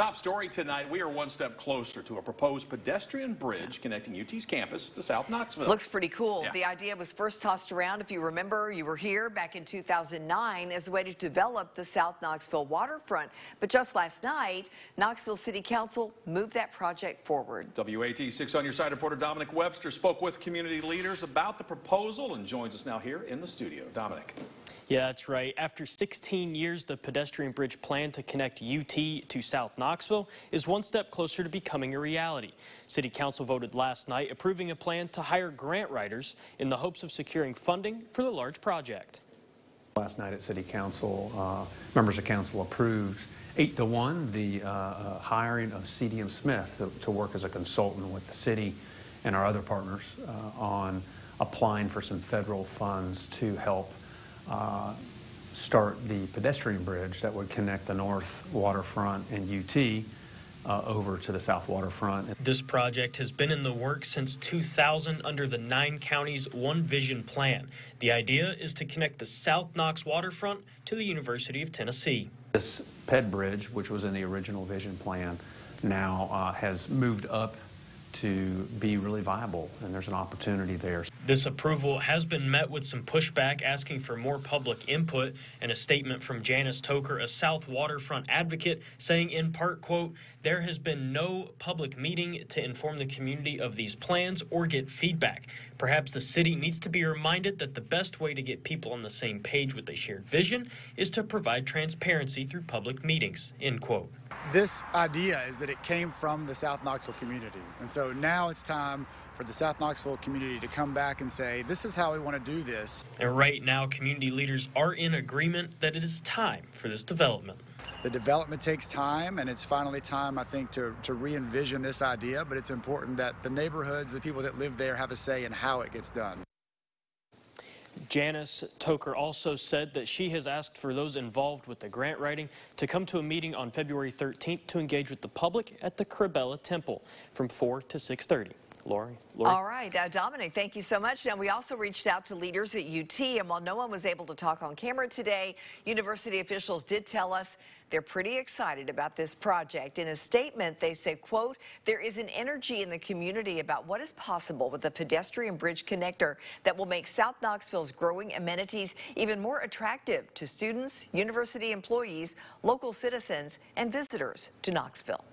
Top story tonight, we are one step closer to a proposed pedestrian bridge connecting UT's campus to South Knoxville. Looks pretty cool. Yeah. The idea was first tossed around, if you remember, you were here back in 2009 as a way to develop the South Knoxville waterfront. But just last night, Knoxville City Council moved that project forward. WATE 6 on your side reporter Dominic Webster spoke with community leaders about the proposal and joins us now here in the studio. Dominic. Yeah, that's right. After 16 years, the pedestrian bridge plan to connect UT to South Knoxville is one step closer to becoming a reality. City Council voted last night approving a plan to hire grant writers in the hopes of securing funding for the large project. Last night at City Council, uh, members of council approved eight to one the uh, uh, hiring of CDM Smith to, to work as a consultant with the city and our other partners uh, on applying for some federal funds to help uh, start the pedestrian bridge that would connect the north waterfront and UT uh, over to the south waterfront. This project has been in the works since 2000 under the nine counties One Vision plan. The idea is to connect the South Knox waterfront to the University of Tennessee. This PED bridge, which was in the original vision plan, now uh, has moved up to be really viable, and there's an opportunity there. This approval has been met with some pushback asking for more public input and a statement from Janice Toker, a South Waterfront advocate, saying in part, quote, there has been no public meeting to inform the community of these plans or get feedback. Perhaps the city needs to be reminded that the best way to get people on the same page with a shared vision is to provide transparency through public meetings, end quote. This idea is that it came from the South Knoxville community. And so now it's time for the South Knoxville community to come back and say, this is how we want to do this. And right now, community leaders are in agreement that it is time for this development. The development takes time, and it's finally time, I think, to, to re envision this idea. But it's important that the neighborhoods, the people that live there, have a say in how it gets done. Janice Toker also said that she has asked for those involved with the grant writing to come to a meeting on February 13th to engage with the public at the Kerbela Temple from 4 to 6.30. Lori, Lori. All right, uh, Dominic, thank you so much. Now, we also reached out to leaders at UT, and while no one was able to talk on camera today, university officials did tell us they're pretty excited about this project. In a statement, they say, quote, there is an energy in the community about what is possible with the pedestrian bridge connector that will make South Knoxville's growing amenities even more attractive to students, university employees, local citizens, and visitors to Knoxville.